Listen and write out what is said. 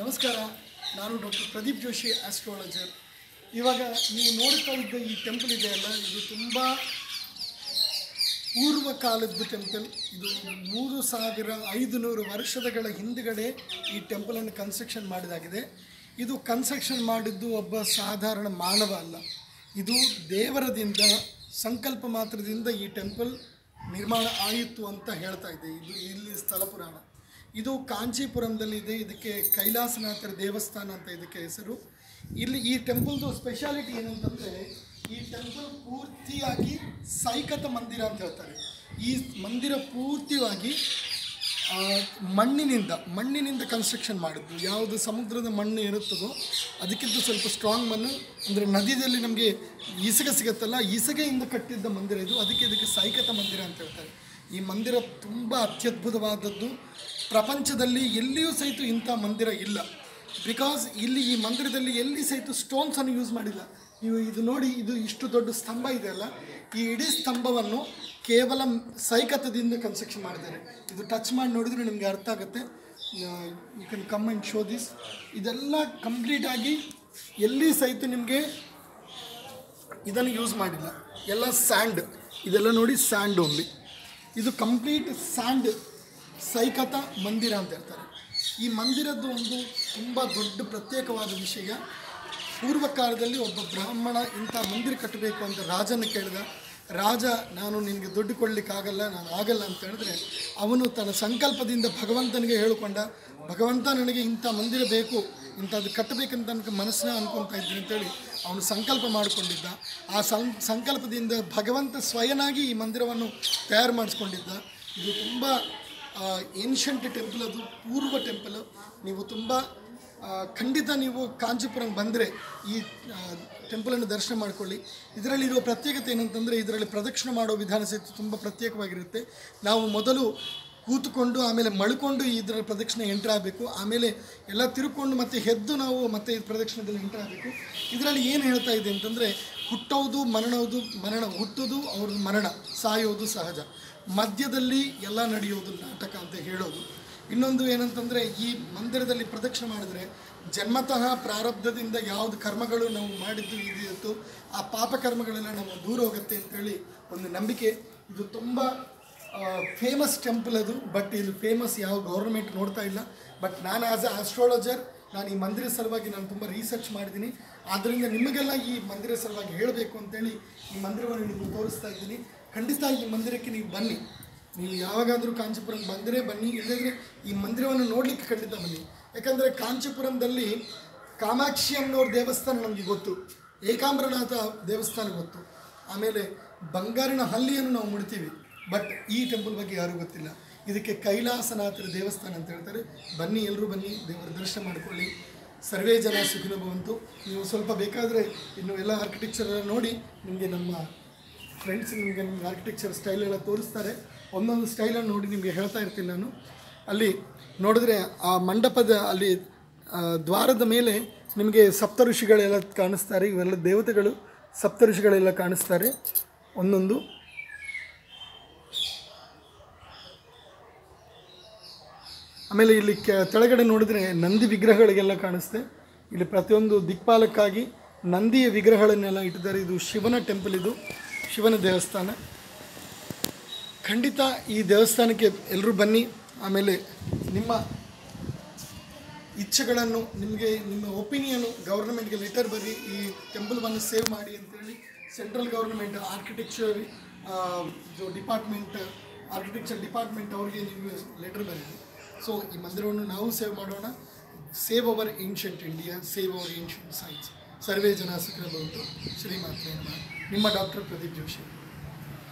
ನಮಸ್ಕಾರ, ನಾನು doctor Pradeep Joshi astrologer ಇವಾಗ ನೀವು ನೋಡ್ತಾ ಇದ್ದ ಈ ಟೆಂಪಲ್ ಇದೆಯಲ್ಲ ಇದು ತುಂಬ ಪೂರ್ವ ಕಾಲದ್ದು ಟೆಂಪಲ್ ಇದು ಮೂರು ಸಾವಿರ ಐದು ನೂರು ವರ್ಷದಗಳ ಹಿಂದುಗಡೆ ಈ ಟೆಂಪಲನ್ನು ಕನ್ಸ್ಟ್ರಕ್ಷನ್ ಮಾಡಿದಾಗಿದೆ. ಇದು ಕನ್ಸ್ಟ್ರಕ್ಷನ್ ಮಾಡಿದ್ದು ಒಬ್ಬ ಸಾಧಾರಣ ಮಾನವ ಅಲ್ಲ. ಇದು ದೇವರದಿಂದ, ಸಂಕಲ್ಪ ಮಾತ್ರದಿಂದ ಈ ಟೆಂಪಲ್ ನಿರ್ಮಾಣ ಆಯಿತು ಅಂತ ಹೇಳ್ತಾ ಇದೆ. ಇದು ಇಲ್ಲಿ ಸ್ಥಳ ಪುರಾಣ. ಇದು ಕಾಂಚೀಪುರಂದಲ್ಲಿ ಇದೆ. ಇದಕ್ಕೆ ಕೈಲಾಸನಾಥರ ದೇವಸ್ಥಾನ ಅಂತ ಇದಕ್ಕೆ ಹೆಸರು. ಇಲ್ಲಿ ಈ ಟೆಂಪಲ್ದು ಸ್ಪೆಷಾಲಿಟಿ ಏನಂತಂದರೆ, ಈ ಟೆಂಪಲ್ ಪೂರ್ತಿಯಾಗಿ ಸೈಕತ ಮಂದಿರ ಅಂತ ಹೇಳ್ತಾರೆ. ಈ ಮಂದಿರ ಪೂರ್ತಿಯಾಗಿ ಮಣ್ಣಿನಿಂದ ಮಣ್ಣಿನಿಂದ ಕನ್ಸ್ಟ್ರಕ್ಷನ್ ಮಾಡಿದ್ದು ಯಾವುದು ಸಮುದ್ರದ ಮಣ್ಣು ಇರುತ್ತದೋ, ಅದಕ್ಕಿಂತ ಸ್ವಲ್ಪ ಸ್ಟ್ರಾಂಗ್ ಮಣ್ಣು. ಅಂದರೆ ನದಿಯಲ್ಲಿ ನಮಗೆ ಇಸಗೆ ಸಿಗುತ್ತಲ್ಲ, ಇಸಗೆಯಿಂದ ಕಟ್ಟಿದ್ದ ಮಂದಿರ ಇದು. ಅದಕ್ಕೆ ಇದಕ್ಕೆ ಸೈಕತ ಮಂದಿರ ಅಂತ ಹೇಳ್ತಾರೆ. ಈ ಮಂದಿರ ತುಂಬ ಅತ್ಯದ್ಭುತವಾದದ್ದು. ಪ್ರಪಂಚದಲ್ಲಿ ಎಲ್ಲಿಯೂ ಸಹಿತ ಇಂಥ ಮಂದಿರ ಇಲ್ಲ. ಬಿಕಾಸ್ ಇಲ್ಲಿ ಈ ಮಂದಿರದಲ್ಲಿ ಎಲ್ಲಿ ಸಹಿತ ಸ್ಟೋನ್ಸನ್ನು ಯೂಸ್ ಮಾಡಿಲ್ಲ. ನೀವು ಇದು ನೋಡಿ, ಇದು ಇಷ್ಟು ದೊಡ್ಡ ಸ್ತಂಭ ಇದೆ ಅಲ್ಲ? ಈ ಇಡೀ ಸ್ತಂಭವನ್ನು ಕೇವಲ ಸೈಕತದಿಂದ ಕನ್ಸ್ಟ್ರಕ್ಷನ್ ಮಾಡಿದ್ದಾರೆ. ಇದು ಟಚ್ ಮಾಡಿ ನೋಡಿದ್ರೆ ನಿಮಗೆ ಅರ್ಥ ಆಗುತ್ತೆ. You can come and show this ಇದೆಲ್ಲ ಕಂಪ್ಲೀಟ್ ಆಗಿ ಎಲ್ಲಿ ಸಹಿತ ನಿಮಗೆ ಇದನ್ನು ಯೂಸ್ ಮಾಡಿಲ್ಲ. ಎಲ್ಲ ಸ್ಯಾಂಡ್ ಇದೆಲ್ಲ ನೋಡಿ ಸ್ಯಾಂಡ್ ಓನ್ಲಿ ಇದು ಕಂಪ್ಲೀಟ್ ಸ್ಯಾಂಡ್ ಸೈಕತ ಮಂದಿರ ಅಂತ ಹೇಳ್ತಾರೆ ಈ ಮಂದಿರದ್ದು ಒಂದು ತುಂಬ ದೊಡ್ಡ ಪ್ರತ್ಯೇಕವಾದ ವಿಷಯ. ಪೂರ್ವ ಕಾಲದಲ್ಲಿ ಒಬ್ಬ ಬ್ರಾಹ್ಮಣ ಇಂಥ ಮಂದಿರ ಕಟ್ಟಬೇಕು ಅಂತ ರಾಜನ ಕೇಳಿದ. ರಾಜ, ನಾನು ನಿನಗೆ ದುಡ್ಡು ಕೊಡಲಿಕ್ಕಾಗಲ್ಲ, ನಾನು ಆಗಲ್ಲ ಅಂತ ಹೇಳಿದ್ರೆ ಅವನು ತನ್ನ ಸಂಕಲ್ಪದಿಂದ ಭಗವಂತನಿಗೆ ಹೇಳಿಕೊಂಡ, ಭಗವಂತ ನನಗೆ ಇಂಥ ಮಂದಿರ ಬೇಕು, ಇಂಥದ್ದು ಕಟ್ಟಬೇಕಂತ ನನಗೆ ಮನಸ್ಸಿನ ಅನ್ಕೊತಾ ಇದ್ದೀನಿ ಅಂತೇಳಿ ಅವನು ಸಂಕಲ್ಪ ಮಾಡಿಕೊಂಡಿದ್ದ. ಆ ಸಂ, ಸಂಕಲ್ಪದಿಂದ ಭಗವಂತ ಸ್ವಯನಾಗಿ ಈ ಮಂದಿರವನ್ನು ತಯಾರು ಮಾಡಿಸ್ಕೊಂಡಿದ್ದ. ಇದು ತುಂಬ ಏನ್ಷಂಟ್ ಟೆಂಪಲ್ ಅದು ಪೂರ್ವ ಟೆಂಪಲ್ ನೀವು ತುಂಬ ಖಂಡಿತ ನೀವು ಕಾಂಚೀಪುರಂ ಬಂದರೆ ಈ ಟೆಂಪಲನ್ನು ದರ್ಶನ ಮಾಡಿಕೊಳ್ಳಿ. ಇದರಲ್ಲಿರುವ ಪ್ರತ್ಯೇಕತೆ ಏನಂತಂದರೆ, ಇದರಲ್ಲಿ ಪ್ರದಕ್ಷಿಣೆ ಮಾಡೋ ವಿಧಾನ ಸಹಿತ ತುಂಬ ಪ್ರತ್ಯೇಕವಾಗಿರುತ್ತೆ. ನಾವು ಮೊದಲು ಕೂತ್ಕೊಂಡು, ಆಮೇಲೆ ಮಳ್ಕೊಂಡು ಇದರ ಪ್ರದಕ್ಷಿಣೆ ಎಂಟ್ರ್ ಆಗಬೇಕು. ಆಮೇಲೆ ಎಲ್ಲ ತಿರುಕೊಂಡು ಮತ್ತೆ ಹೆದ್ದು ನಾವು ಮತ್ತೆ ಈ ಪ್ರದಕ್ಷಿಣದಲ್ಲಿ ಎಂಟ್ರ್ ಆಗಬೇಕು. ಇದರಲ್ಲಿ ಏನು ಹೇಳ್ತಾ ಇದೆ ಅಂತಂದರೆ, ಹುಟ್ಟೋದು ಮರಣೋದು ಮರಣ, ಹುಟ್ಟೋದು ಅವ್ರದ್ದು ಮರಣ, ಸಾಯೋದು ಸಹಜ. ಮಧ್ಯದಲ್ಲಿ ಎಲ್ಲ ನಡೆಯೋದು ನಾಟಕ ಅಂತ ಹೇಳೋದು. ಇನ್ನೊಂದು ಏನಂತಂದರೆ, ಈ ಮಂದಿರದಲ್ಲಿ ಪ್ರದಕ್ಷಿಣೆ ಮಾಡಿದ್ರೆ ಜನ್ಮತಃ ಪ್ರಾರಬ್ಧದಿಂದ ಯಾವುದು ಕರ್ಮಗಳು ನಾವು ಮಾಡಿದ್ದು ಇದೆಯಿತ್ತು, ಆ ಪಾಪ ಕರ್ಮಗಳೆಲ್ಲ ನಮ್ಮ ದೂರ ಹೋಗುತ್ತೆ ಅಂತೇಳಿ ಒಂದು ನಂಬಿಕೆ. ಇದು ತುಂಬ ಫೇಮಸ್ ಟೆಂಪಲ್ ಅದು ಬಟ್ ಇದು ಫೇಮಸ್ ಯಾವ ಗೌರ್ಮೆಂಟ್ ನೋಡ್ತಾ ಇಲ್ಲ. ಬಟ್ ನಾನು ಆ್ಯಸ್ ಅ ಆಸ್ಟ್ರಾಲಜರ್ ನಾನು ಈ ಮಂದಿರ ಸಲುವಾಗಿ ನಾನು ತುಂಬ ರಿಸರ್ಚ್ ಮಾಡಿದ್ದೀನಿ. ಆದ್ದರಿಂದ ನಿಮಗೆಲ್ಲ ಈ ಮಂದಿರ ಸಲುವಾಗಿ ಹೇಳಬೇಕು ಅಂತೇಳಿ ಈ ಮಂದಿರವನ್ನು ನಿಮಗೆ ತೋರಿಸ್ತಾ ಇದ್ದೀನಿ. ಖಂಡಿತ ಈ ಮಂದಿರಕ್ಕೆ ನೀವು ಬನ್ನಿ. ನೀವು ಯಾವಾಗಾದರೂ ಕಾಂಚೀಪುರಕ್ಕೆ ಬಂದರೆ ಬನ್ನಿ ಇಲ್ಲದ್ರೆ ಈ ಮಂದಿರವನ್ನು ನೋಡಲಿಕ್ಕೆ ಖಂಡಿತ ಬನ್ನಿ. ಯಾಕಂದರೆ ಕಾಂಚೀಪುರಂದಲ್ಲಿ ಕಾಮಾಕ್ಷಿ ಅನ್ನೋರ ದೇವಸ್ಥಾನ ನಮಗೆ ಗೊತ್ತು. ಏಕಾಂಬ್ರನಾಥ ದೇವಸ್ಥಾನ ಗೊತ್ತು. ಆಮೇಲೆ ಬಂಗಾರಿನ ಹಲ್ಲಿಯನ್ನು ನಾವು ಮುಡ್ತೀವಿ. ಬಟ್ ಈ ಟೆಂಪಲ್ ಬಗ್ಗೆ ಯಾರೂ ಗೊತ್ತಿಲ್ಲ. ಇದಕ್ಕೆ ಕೈಲಾಸನಾಥರ ದೇವಸ್ಥಾನ ಅಂತ ಹೇಳ್ತಾರೆ. ಬನ್ನಿ ಎಲ್ಲರೂ ಬನ್ನಿ, ದೇವರ ದರ್ಶನ ಮಾಡಿಕೊಳ್ಳಿ. ಸರ್ವೇ ಜನ ಸುಖಿನ ಬಂತು ನೀವು ಸ್ವಲ್ಪ ಬೇಕಾದರೆ ಇನ್ನು ಎಲ್ಲ ಆರ್ಕಿಟೆಕ್ಚರ್ ನೋಡಿ ನಿಮಗೆ ನಮ್ಮ ಫ್ರೆಂಡ್ಸ್ ನಿಮಗೆ ನಿಮ್ಗೆ ಆರ್ಕಿಟೆಕ್ಚರ್ ಸ್ಟೈಲ್ ಎಲ್ಲ ತೋರಿಸ್ತಾರೆ. ಒಂದೊಂದು ಸ್ಟೈಲನ್ನು ನೋಡಿ ನಿಮಗೆ ಹೇಳ್ತಾ ಇರ್ತೀನಿ ನಾನು. ಅಲ್ಲಿ ನೋಡಿದ್ರೆ ಆ ಮಂಟಪದ ಅಲ್ಲಿ ದ್ವಾರದ ಮೇಲೆ ನಿಮಗೆ ಸಪ್ತ ಋಷಿಗಳೆಲ್ಲ ಕಾಣಿಸ್ತಾರೆ. ಇವೆಲ್ಲ ದೇವತೆಗಳು ಸಪ್ತ ಋಷಿಗಳೆಲ್ಲ ಕಾಣಿಸ್ತಾರೆ. ಒಂದೊಂದು. ಆಮೇಲೆ ಇಲ್ಲಿ ಕೆ, ಕೆಳಗಡೆ ನೋಡಿದರೆ ನಂದಿ ವಿಗ್ರಹಗಳಿಗೆಲ್ಲ ಕಾಣಿಸುತ್ತೆ ಇಲ್ಲಿ ಪ್ರತಿಯೊಂದು ದಿಕ್ಪಾಲಕ್ಕಾಗಿ ನಂದಿಯ ವಿಗ್ರಹಗಳನ್ನೆಲ್ಲ ಇಟ್ಟಿದ್ದಾರೆ. ಇದು ಶಿವನ ಟೆಂಪಲ್ ಇದು, ಶಿವನ ದೇವಸ್ಥಾನ. ಖಂಡಿತ ಈ ದೇವಸ್ಥಾನಕ್ಕೆ ಎಲ್ಲರೂ ಬನ್ನಿ. ಆಮೇಲೆ ನಿಮ್ಮ ಇಚ್ಛೆಗಳನ್ನು, ನಿಮಗೆ ನಿಮ್ಮ ಒಪಿನಿಯನು ಗೌರ್ಮೆಂಟ್ಗೆ ಲೆಟರ್ ಬರೀ ಈ ಟೆಂಪಲ್ವನ್ನು ಸೇವ್ ಮಾಡಿ ಅಂತೇಳಿ central government architecture department architecture department ಅವ್ರಿಗೆ ನೀವು ಲೆಟರ್ ಬರೀರಿ ಸೊ ಈ ಮಂದಿರವನ್ನು ನಾವು ಸೇವ್ ಮಾಡೋಣ. Save our ancient India save our ancient science ಸರ್ವೇ ಜನ ಸುಖ ಬಂತು. ಶ್ರೀಮಾತ್ಮೇ ನಿಮ್ಮ ಡಾಕ್ಟರ್ ಪ್ರದೀಪ್ ಜೋಶಿ.